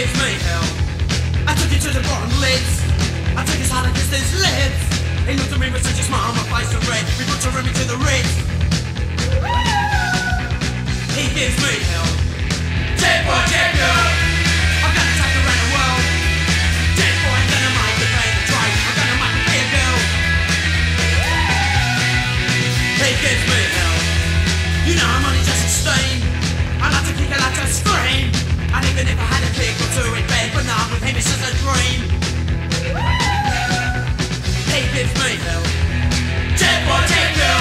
gives me hell. I took it to the bottom lids. I took his hand against his lips. He looked at me with such a smile my face and red. We put a me to the ritz. He gives me hell. Jet boy, jet girl. I'm gonna around the world. Jet boy, I'm gonna make girl. He gives me hell. You know I'm only just a stain. enough with him, it's just a dream. Hey, it's me, Dead boy, take